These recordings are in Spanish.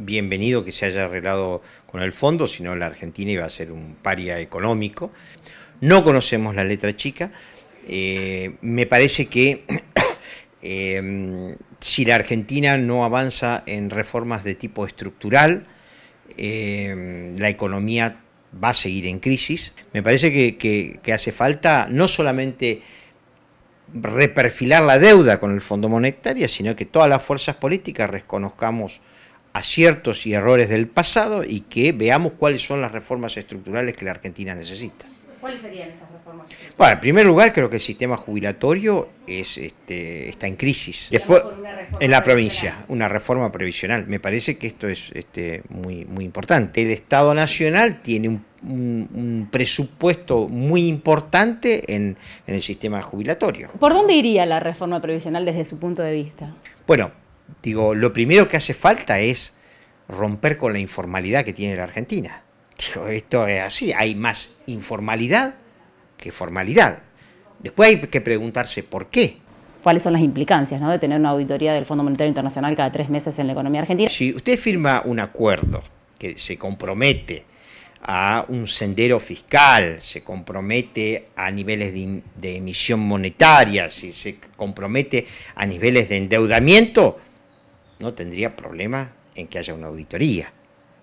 bienvenido que se haya arreglado con el fondo, si no la Argentina iba a ser un paria económico. No conocemos la letra chica. Eh, me parece que eh, si la Argentina no avanza en reformas de tipo estructural, eh, la economía va a seguir en crisis. Me parece que, hace falta no solamente reperfilar la deuda con el Fondo Monetario, sino que todas las fuerzas políticas reconozcamos aciertos y errores del pasado y que veamos cuáles son las reformas estructurales que la Argentina necesita. ¿Cuáles serían esas reformas? Bueno, en primer lugar, creo que el sistema jubilatorio es, este, está en crisis. Después, en la provincia, una reforma previsional. Me parece que esto es este, muy, muy importante. El Estado Nacional tiene un, presupuesto muy importante en, en el sistema jubilatorio. ¿Por dónde iría la reforma previsional desde su punto de vista? Bueno, digo, lo primero que hace falta es romper con la informalidad que tiene la Argentina esto es así, hay más informalidad que formalidad. Después hay que preguntarse por qué. ¿Cuáles son las implicancias de tener una auditoría del Fondo Monetario Internacional cada tres meses en la economía argentina? Si usted firma un acuerdo que se compromete a un sendero fiscal, se compromete a niveles de, de, emisión monetaria, si se compromete a niveles de endeudamiento, no tendría problema en que haya una auditoría.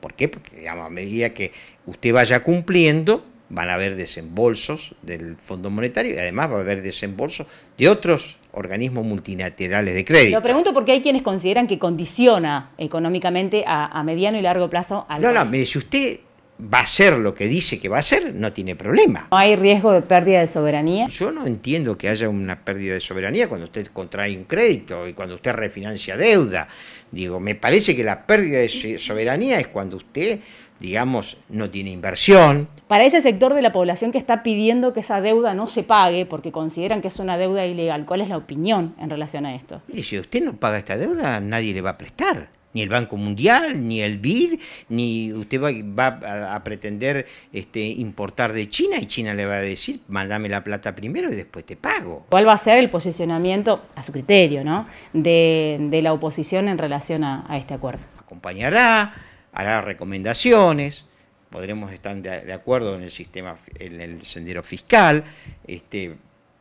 ¿Por qué? Porque digamos, a medida que usted vaya cumpliendo, van a haber desembolsos del Fondo Monetario y además va a haber desembolsos de otros organismos multilaterales de crédito. Lo pregunto porque hay quienes consideran que condiciona económicamente a, mediano y largo plazo al No, no, mire, si usted va a hacer lo que dice que va a hacer, no tiene problema. ¿No hay riesgo de pérdida de soberanía? Yo no entiendo que haya una pérdida de soberanía cuando usted contrae un crédito y cuando usted refinancia deuda. Digo, me parece que la pérdida de soberanía es cuando usted, digamos, no tiene inversión. Para ese sector de la población que está pidiendo que esa deuda no se pague porque consideran que es una deuda ilegal, ¿cuál es la opinión en relación a esto? Y si usted no paga esta deuda, nadie le va a prestar ni el Banco Mundial, ni el BID, ni usted va, a, pretender este, importar de China y China le va a decir, mándame la plata primero y después te pago. ¿Cuál va a ser el posicionamiento, a su criterio, ¿no? de, la oposición en relación a, este acuerdo? Acompañará, hará recomendaciones, podremos estar de, acuerdo en el sistema, en el sendero fiscal, este,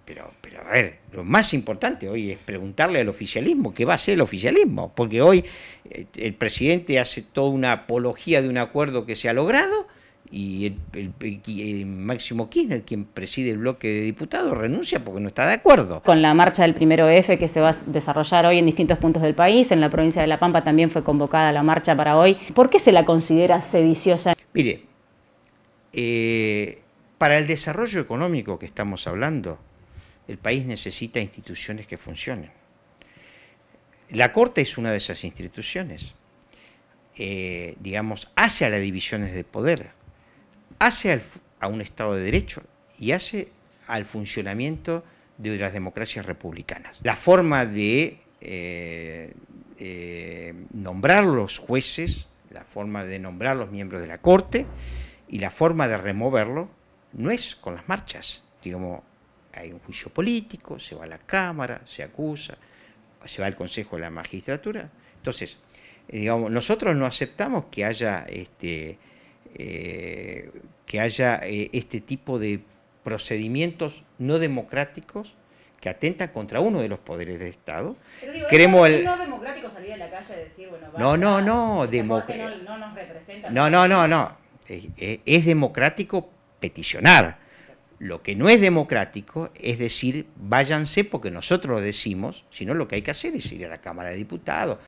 pero, pero a ver, lo más importante hoy es preguntarle al oficialismo qué va a ser el oficialismo, porque hoy eh, el presidente hace toda una apología de un acuerdo que se ha logrado y el, Máximo Kirchner, quien preside el bloque de diputados, renuncia porque no está de acuerdo. Con la marcha del primero F que se va a desarrollar hoy en distintos puntos del país, en la provincia de La Pampa también fue convocada la marcha para hoy. ¿Por qué se la considera sediciosa? Mire, eh, para el desarrollo económico que estamos hablando, el país necesita instituciones que funcionen. La Corte es una de esas instituciones. Eh, digamos, hace a las divisiones de poder, hace a un Estado de Derecho y hace al funcionamiento de las democracias republicanas. La forma de eh, eh, nombrar los jueces, la forma de nombrar los miembros de la Corte y la forma de removerlo no es con las marchas. Digamos, hay un juicio político, se va a la Cámara, se acusa, se va al Consejo de la Magistratura. Entonces, eh, digamos, nosotros no aceptamos que haya este, eh, que haya eh, este tipo de procedimientos no democráticos que atentan contra uno de los poderes del Estado. Pero digo, Queremos el... no democrático salir a la calle a decir, bueno, no, no, no, no, no nos representa. No, no, no, no. es democrático peticionar lo que no es democrático es decir, váyanse porque nosotros lo decimos, sino lo que hay que hacer es ir a la Cámara de Diputados,